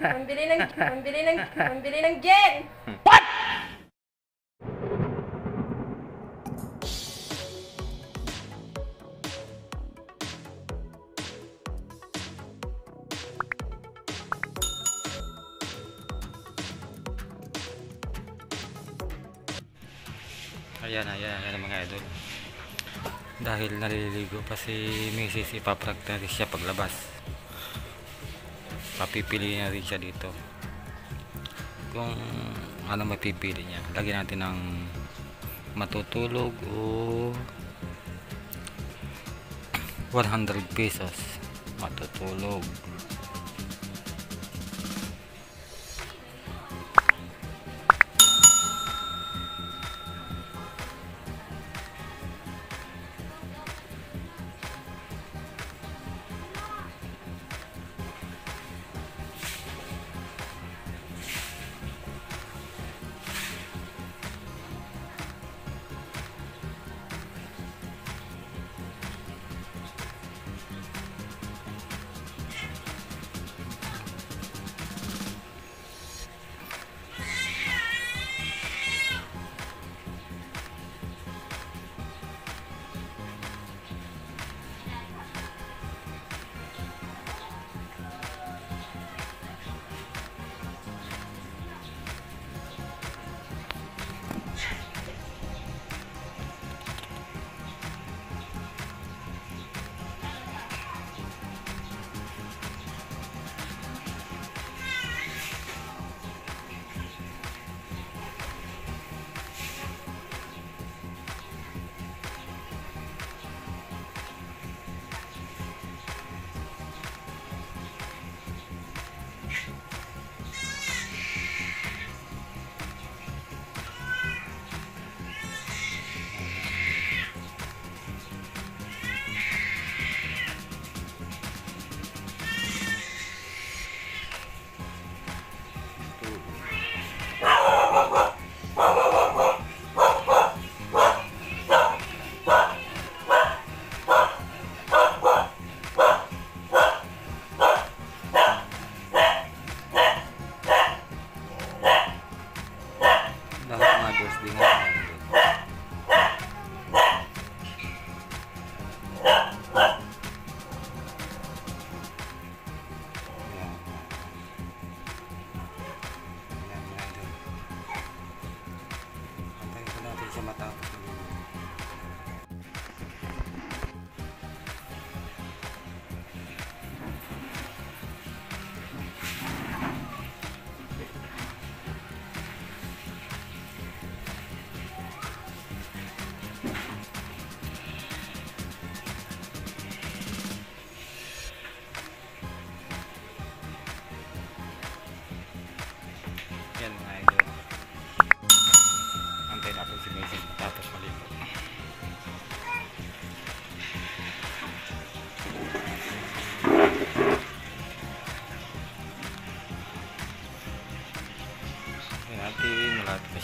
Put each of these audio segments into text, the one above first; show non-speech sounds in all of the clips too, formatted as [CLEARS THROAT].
Pambili ng, pambili ng, pambili ng gin! Ayan, ayan, ayan mga idol. Dahil naliligo pa si Mrs. ipapractice siya paglabas. Papipili na rin siya dito. Kung ano mapipili niya. Lagyan natin ng matutulog o [CLEARS THROAT] 100 pesos matutulog.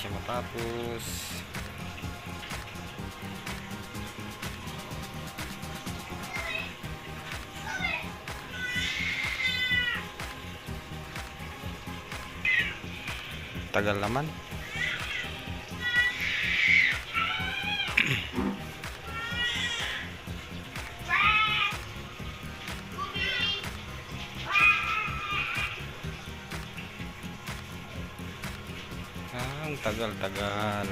bisa tapus tagal naman ang tagal-tagal.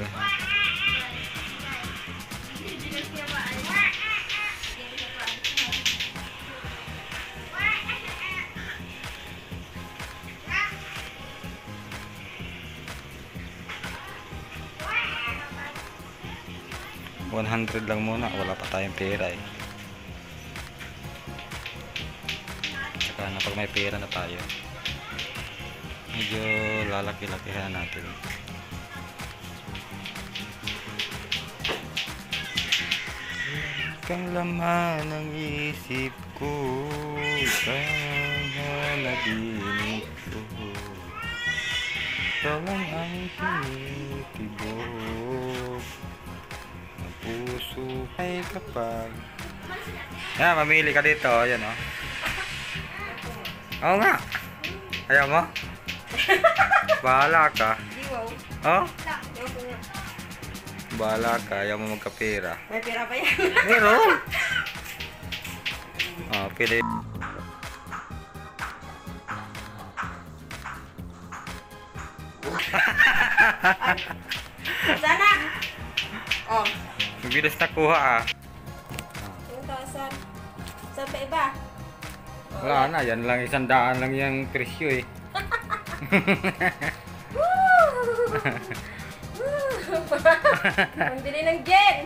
One hundred lang muna, wala pa tayong pera eh. Tsaka na pag may pera na tayo, medyo lalaki-lakihan natin. Kang laman ng isip ko Kaya naginip ko Ikaw lang ang tinitibok Ang puso ay kapag Yan, mamili ka dito. Ayan, oh. Oo nga. Ayaw mo? Bahala ka. Di wow. Oh? Bahala ka. Ayaw mo magkapira. May pera pa yan. Meron. [LAUGHS] Oh, pili. Sana! Oh, Mabilis na kuha ah. 1,000. Saan pa iba? Wala na, yan lang isang daan lang yung presyo eh. Woo! [LAUGHS] Woo! Pambili ng gin!